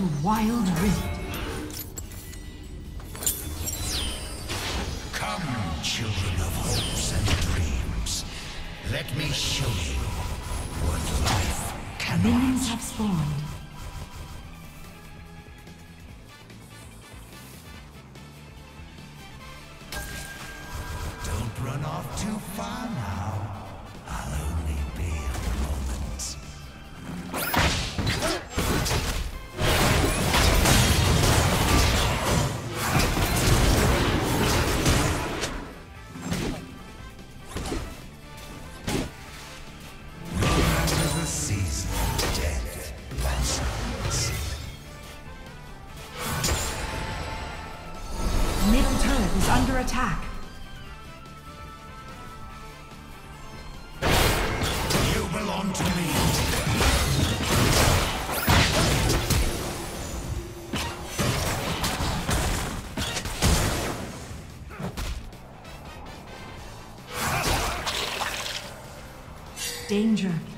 to Wild Rift. danger.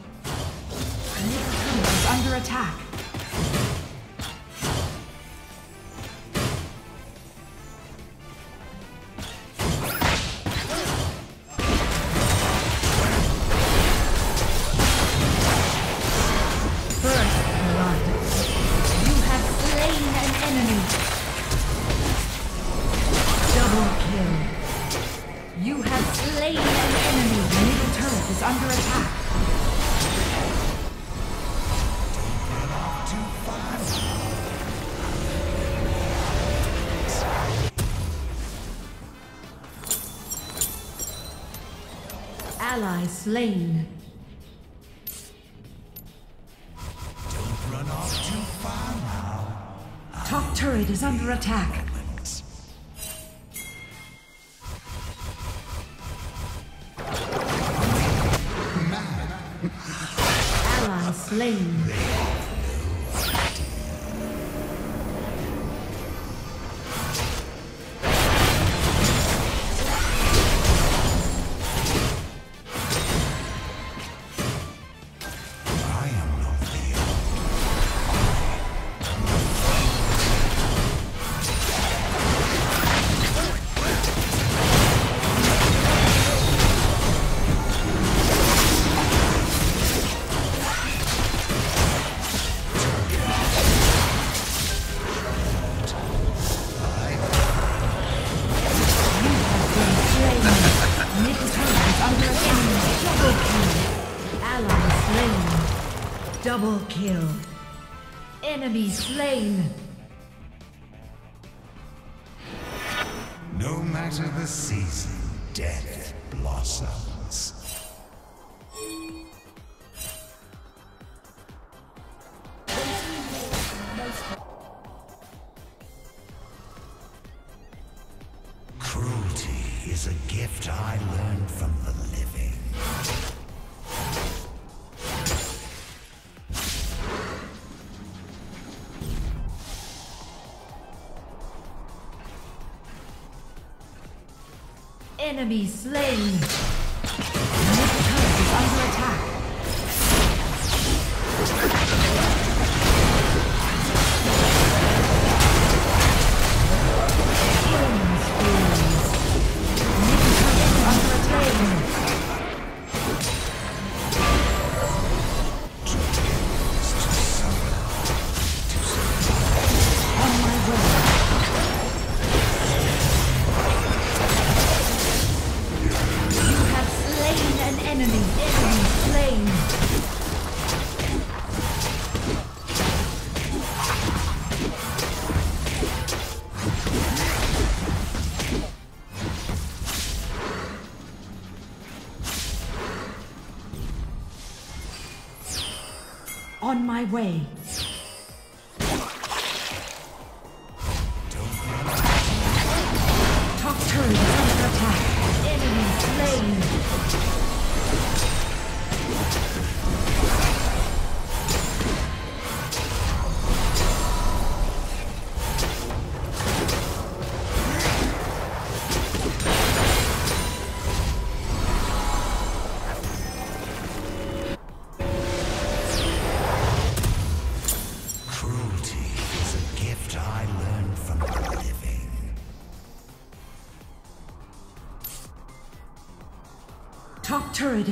ally slain. Don't run off too far now. Top turret is under attack. ally slain. blossoms. Cruelty is a gift I learned from the enemy slain. my way.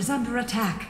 is under attack.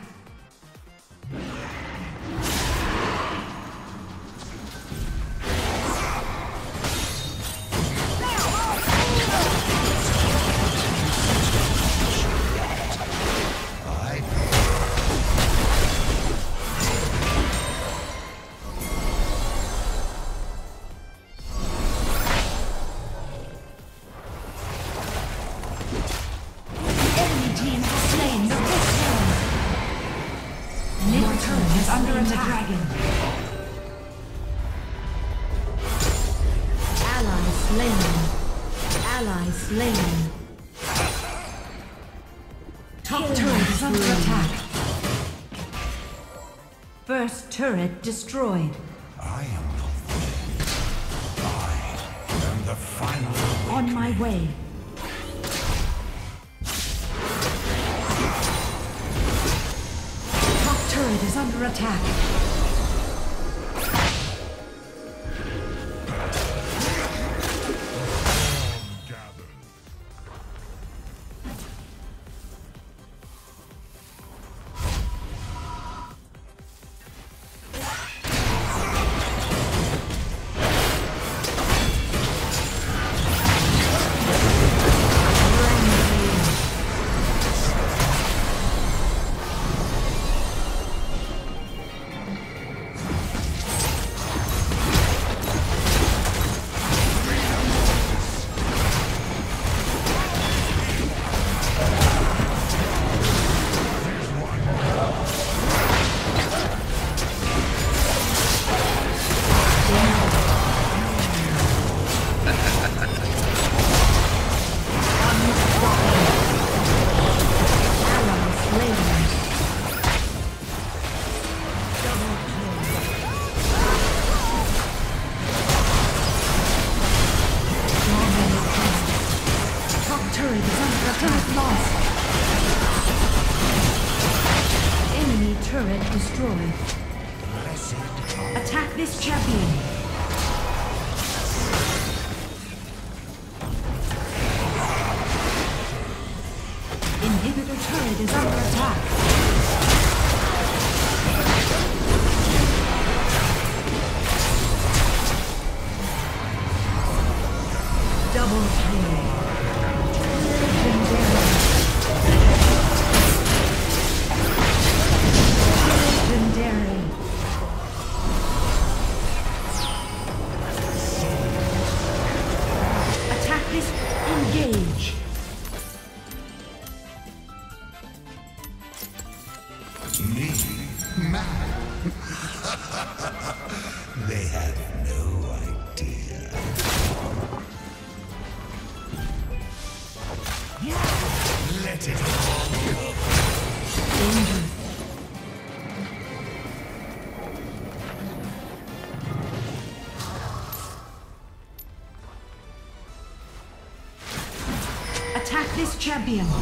Turret destroyed. I am the I am the final. Awakening. On my way. Imperium.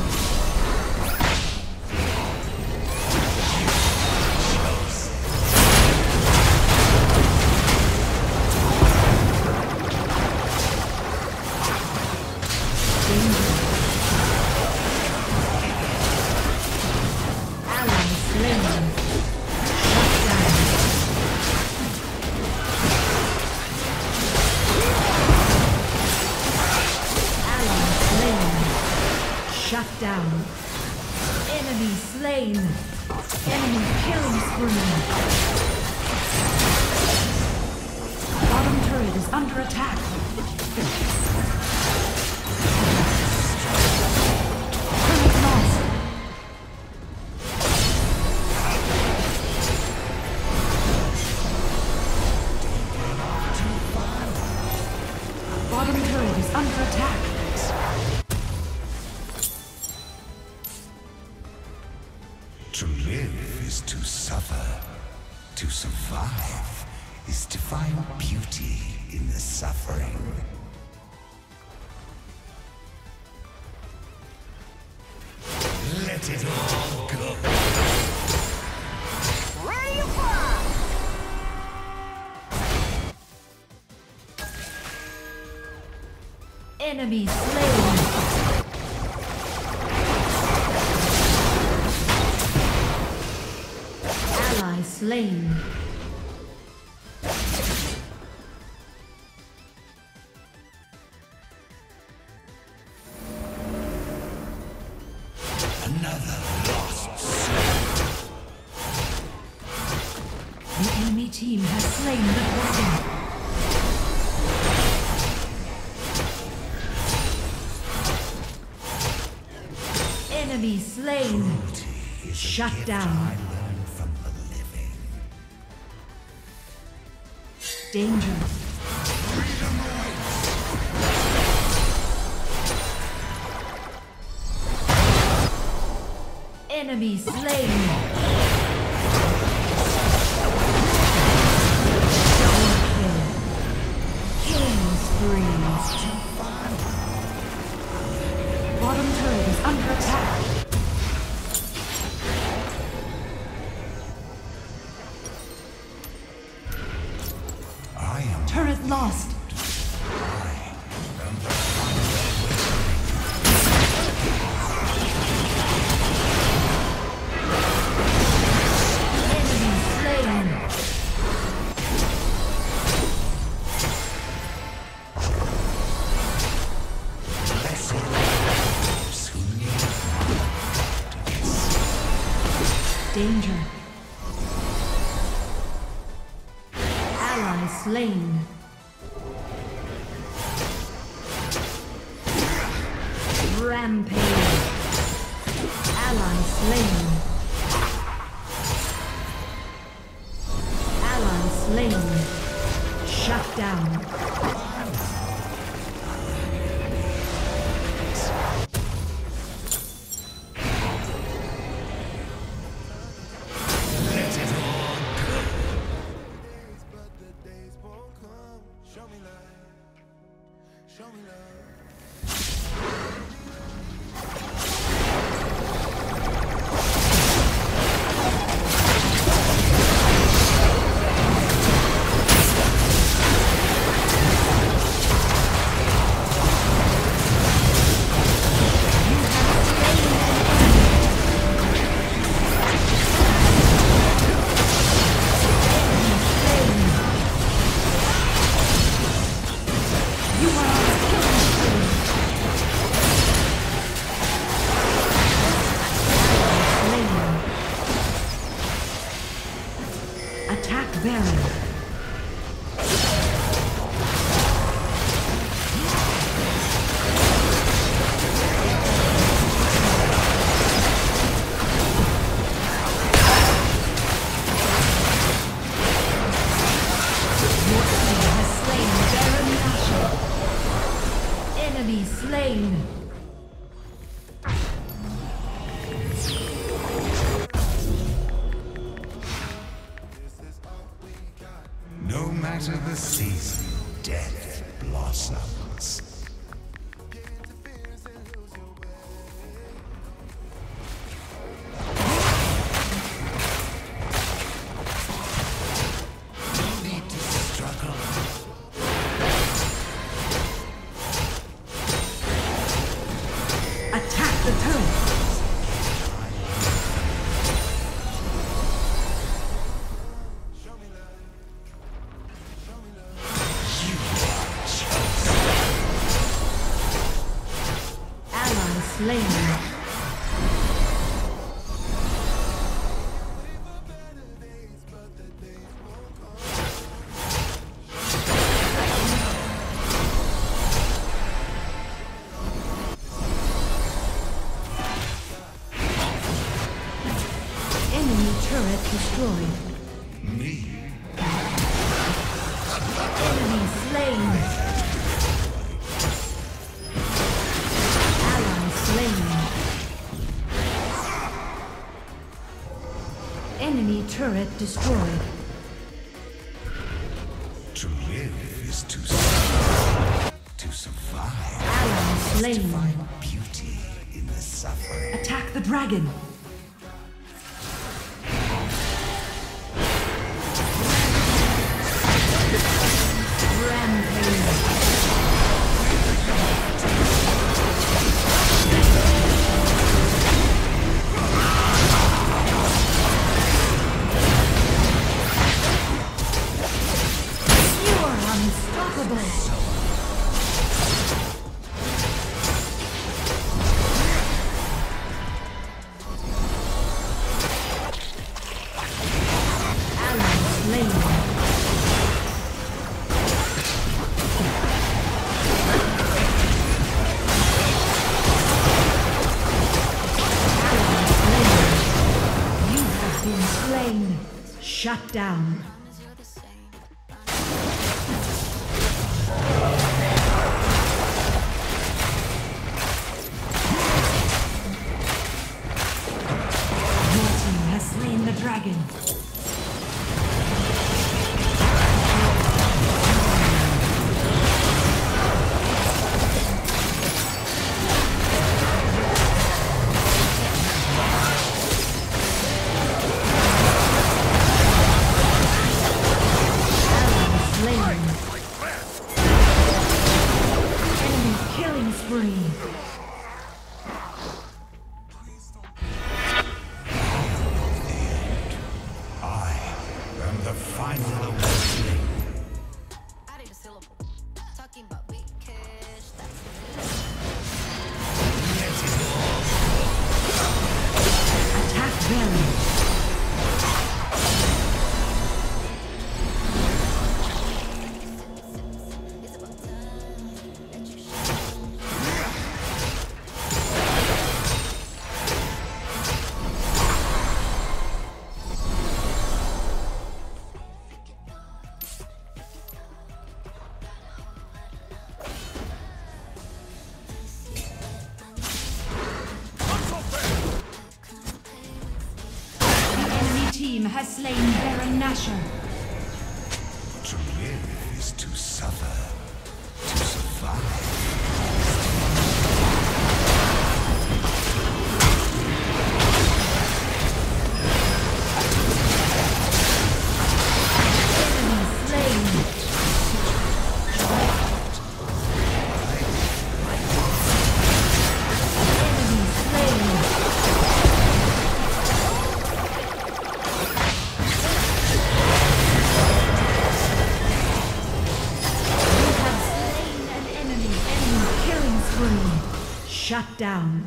Enemy slain. Ally slain. Another lost. The enemy team has slain Enemy slain. Shut down. Danger. slain. me. Enemy slain. Ally slain. Enemy turret destroyed. To live is to survive. To survive. Ally slain. To find beauty in the suffering. Attack the dragon. Shut down. down.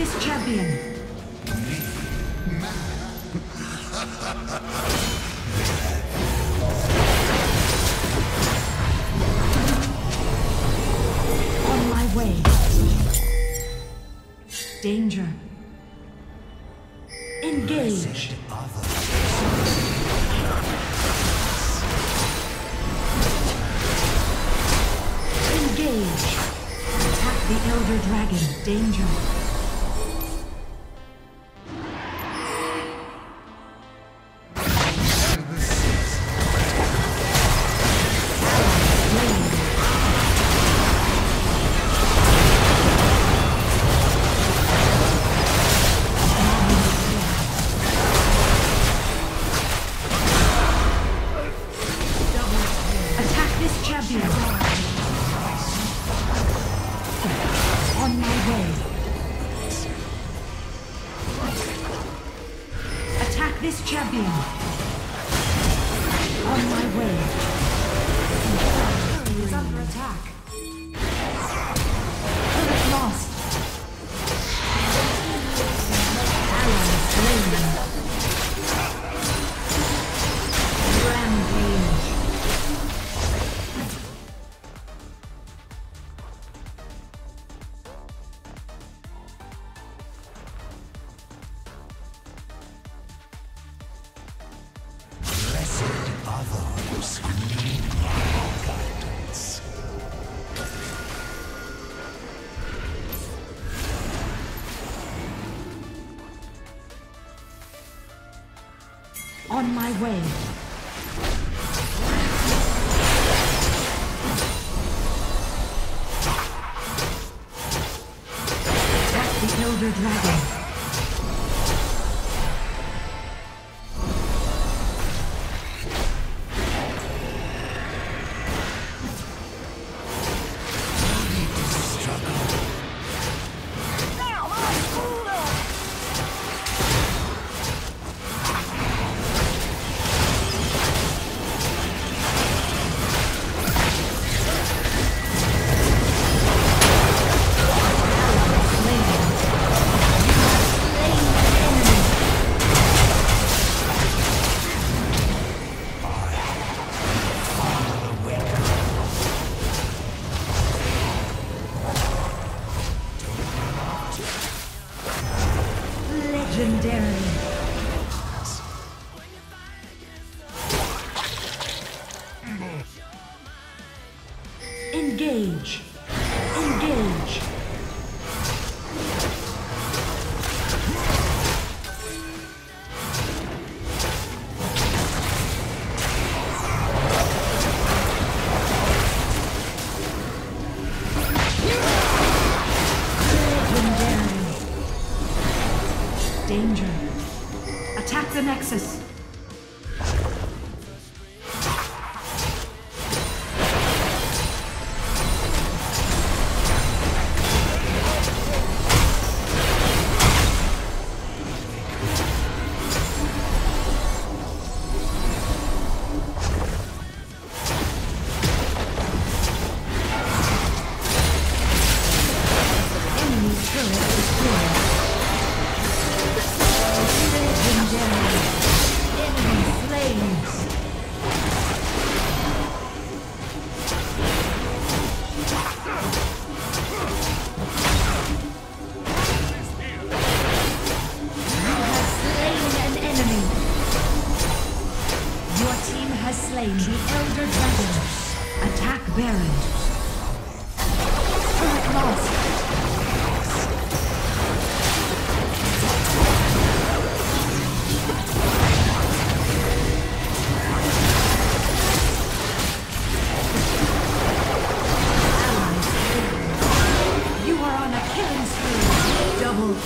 Champion. On my way. Danger. On my way. Is under attack.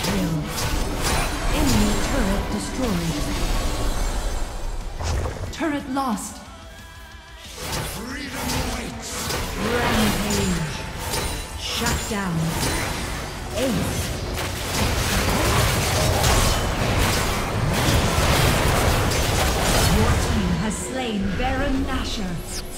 killed. Enemy turret destroyed. Turret lost. Freedom awaits. Rampage. Shut down. Ace. Your team has slain Baron Nashor.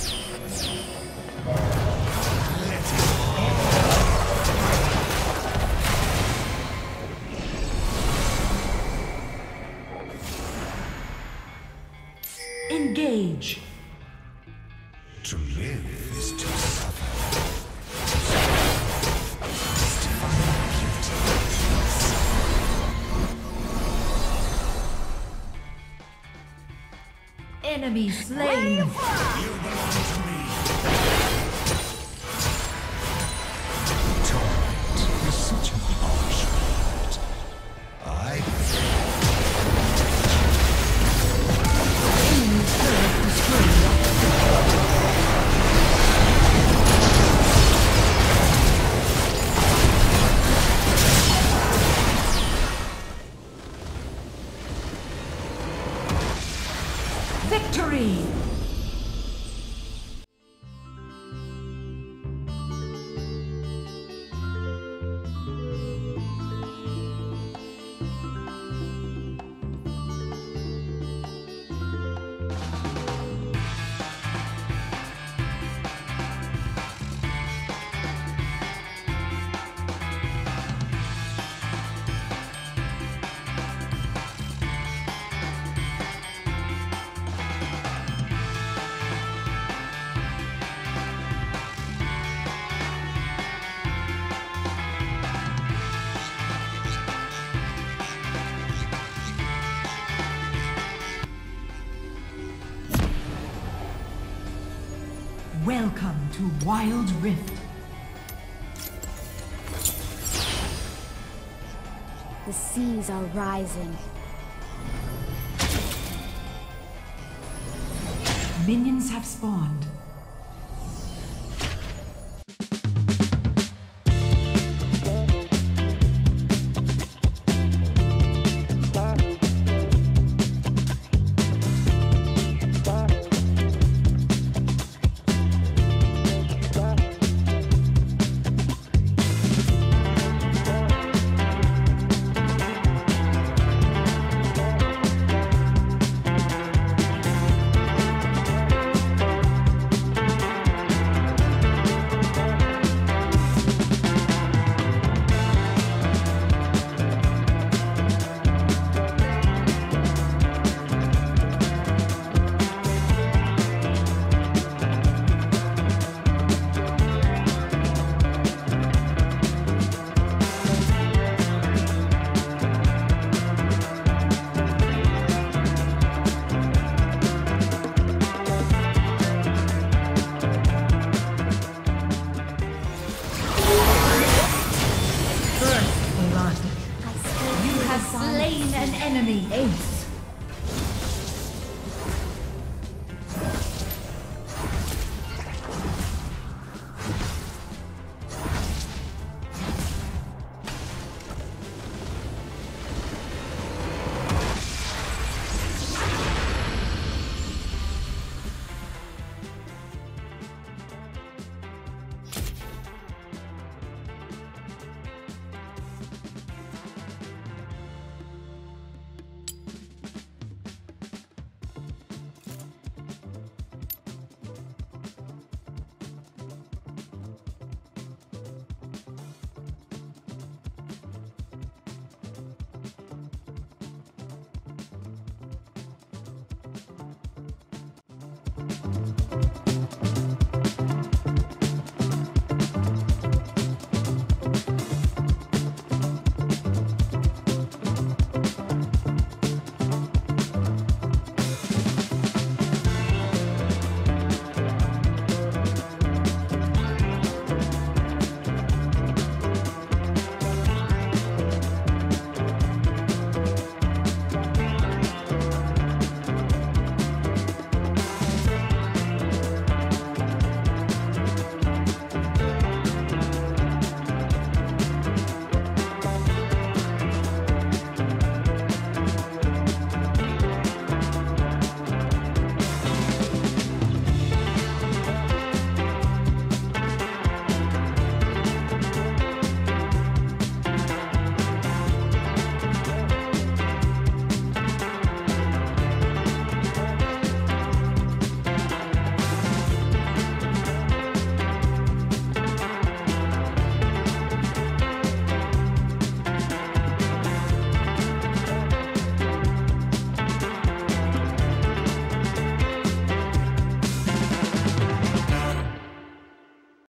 Slaves. are rising. Minions have spawned. Enemy. Ace.